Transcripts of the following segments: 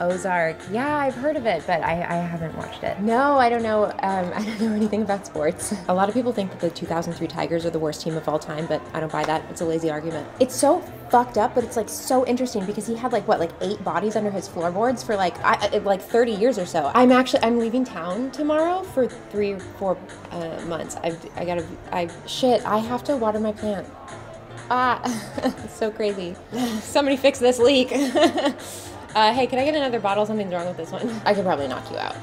Ozark. Yeah, I've heard of it, but I, I haven't watched it. No, I don't know. Um, I don't know anything about sports. A lot of people think that the 2003 Tigers are the worst team of all time, but I don't buy that. It's a lazy argument. It's so fucked up, but it's like so interesting because he had like what, like eight bodies under his floorboards for like I, I- like 30 years or so. I'm actually I'm leaving town tomorrow for three or four uh, months. I've I gotta I shit. I have to water my plant. Ah, it's so crazy. Somebody fix this leak. Uh, hey, can I get another bottle? Something's wrong with this one. I could probably knock you out.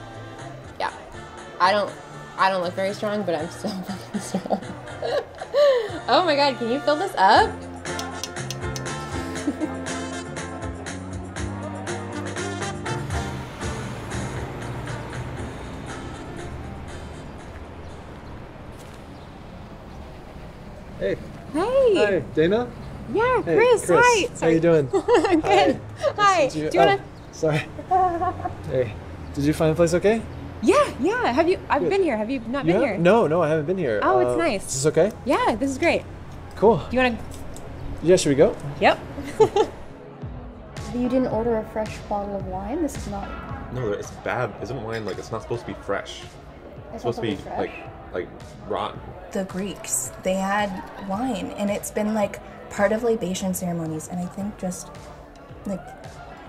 Yeah. I don't I don't look very strong, but I'm so fucking strong. oh my god, can you fill this up? Hey. Hey. Hi, Dana. Yeah, Hey, Chris. Hi. How you doing? Good. Hi. Did Do you wanna? oh, sorry. hey. Did you find the place okay? Yeah, yeah. Have you? I've Good. been here. Have you not You been have- here? No, no, I haven't been here. Oh, it's Uh, nice. Is this okay? Yeah, this is great. Cool. Do you want to? Yeah, should we go? Yep. You didn't order a fresh bottle of wine? This is not. No, it's bad. Isn't wine like it's not supposed to be fresh? It's supposed to be fresh. like like rotten. the Greeks. They had wine, and it's been like part of libation ceremonies, and I think just like,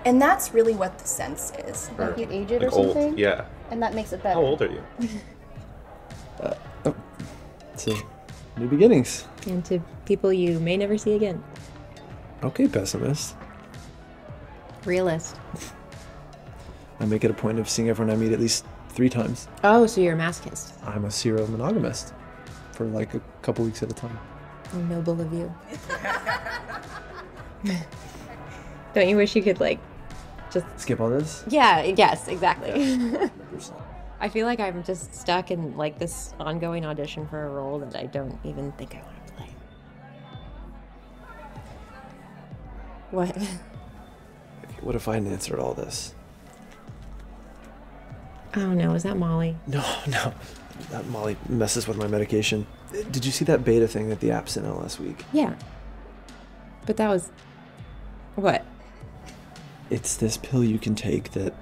and that's really what the sense is. Like you age it or like old. something? Yeah. And that makes it better. How old are you? Uh, oh, so, new beginnings. And to people you may never see again. Okay, pessimist. Realist. I make it a point of seeing everyone I meet at least three times. Oh, so you're a masochist. I'm a serial monogamist for like a couple weeks at a time. Noble of you. Don't you wish you could like just Skip all this? Yeah, yes, exactly. I feel like I'm just stuck in like this ongoing audition for a role that I don't even think I want to play. What? What if I hadn't answered all this? Oh no, is that Molly? No, no. That Molly messes with my medication. Did you see that beta thing that the app sent out last week? Yeah. But that was what? It's this pill you can take that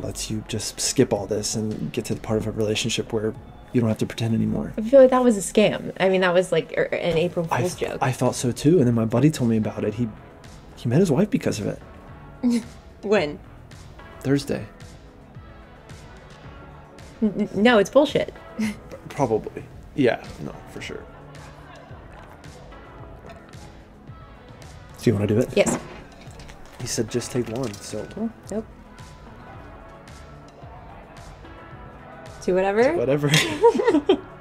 lets you just skip all this and get to the part of a relationship where you don't have to pretend anymore. I feel like that was a scam. I mean, that was like er, an April I, Fool's joke. I thought so too, and then my buddy told me about it. He he met his wife because of it. when? Thursday. N- no, it's bullshit. Probably. Yeah, no, for sure. Do you want to do it? Yes. He said just take one, so oh, Nope. To whatever. whatever.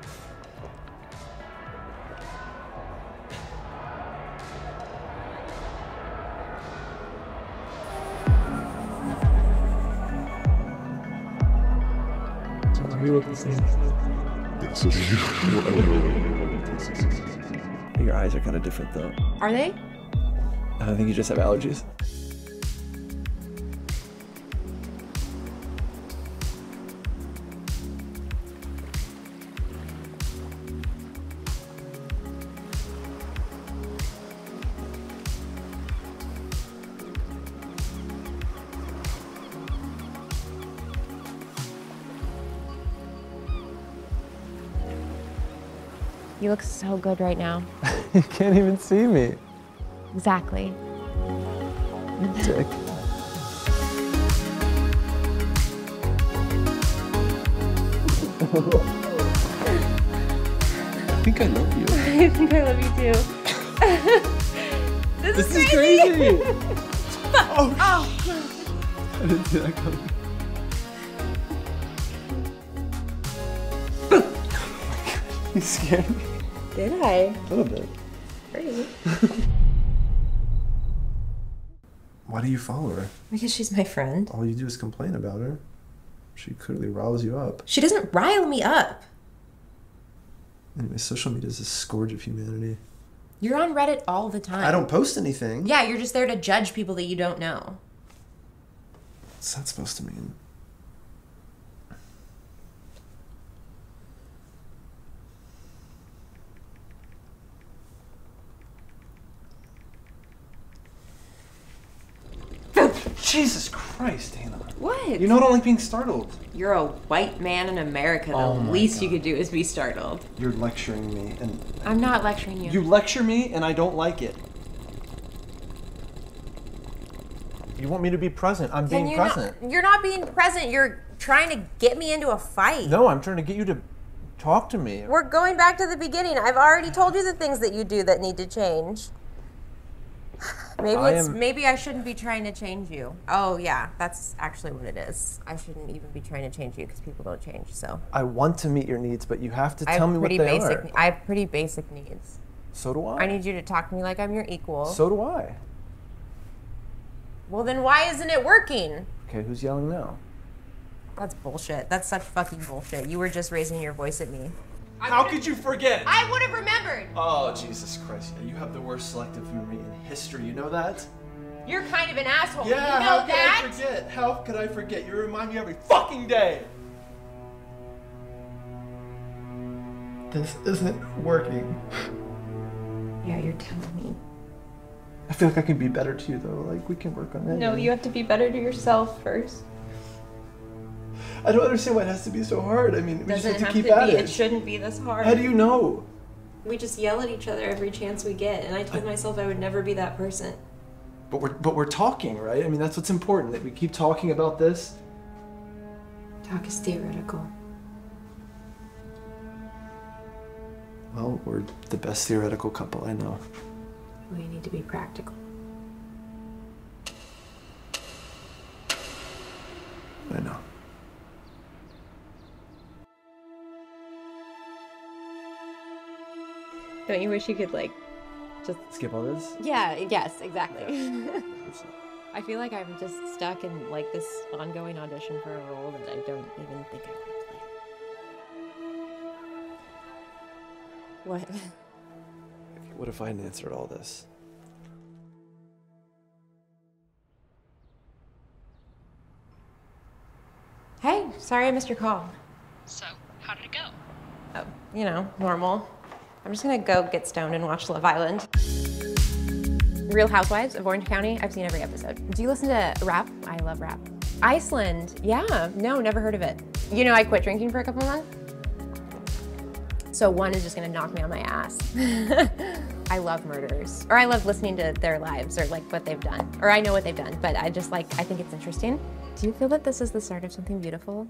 we look the same. Your eyes are kind of different though. Are they? I think you just have allergies. You look so good right now. you can't even see me. Exactly. Dick. I think I love you. I think I love you too. this, This is is crazy. crazy. Oh, oh. I didn't see that coming. you scared me. Did I? A little bit. Great. Why do you follow her? Because she's my friend. All you do is complain about her. She clearly riles you up. She doesn't rile me up. Anyway, social media is a scourge of humanity. You're on Reddit all the time. I don't post anything. Yeah, you're just there to judge people that you don't know. What's that supposed to mean? Jesus Christ, Hannah. What? You know I don't like being startled. You're a white man in America. The Oh least you could do is be startled. You're lecturing me, and I'm not lecturing you. you lecture me, and I don't like it. You want me to be present. I'm being you present. Not, you're not being present. You're trying to get me into a fight. No, I'm trying to get you to talk to me. We're going back to the beginning. I've already told you the things that you do that need to change. Maybe I it's am- maybe I shouldn't be trying to change you. Oh yeah, that's actually what it is. I shouldn't even be trying to change you because people don't change. So I want to meet your needs, but you have to I tell have me what they basic. are. I have pretty basic needs. So do I. I need you to talk to me like I'm your equal. So do I. well, then why isn't it working? Okay, who's yelling now? That's bullshit. That's such fucking bullshit. You were just raising your voice at me. How could you forget? I would have remembered. Oh, Jesus Christ. Yeah, you have the worst selective memory in history. You know that? You're kind of an asshole. Yeah, you know how could that? I forget? How could I forget? You remind me every fucking day. This isn't working. yeah, you're telling me. I feel like I can be better to you, though. Like, we can work on that. No, you have to be better to yourself first. I don't understand why it has to be so hard. I mean, we just Doesn't have to keep to at be. it. It shouldn't be this hard. How do you know? We just yell at each other every chance we get, and I told myself I would never be that person. But we're but we're talking, right? I mean, that's what's important. That we keep talking about this. Talk is theoretical. Well, we're the best theoretical couple I know. We need to be practical. Don't you wish you could like just Skip all this. Yeah, yes, exactly. I feel like I'm just stuck in like this ongoing audition for a role that I don't even think I want to play. What? What if I hadn't answered all this? Hey, sorry I missed your call. So, how did it go? Oh, you know, normal. I'm just gonna go get stoned and watch Love Island. Real Housewives of Orange County, I've seen every episode. Do you listen to rap? I love rap. Iceland, yeah, no, never heard of it. You know, I quit drinking for a couple months. So one is just gonna knock me on my ass. I love murderers, or I love listening to their lives, or like what they've done, or I know what they've done, but I just like, I think it's interesting. Do you feel that this is the start of something beautiful?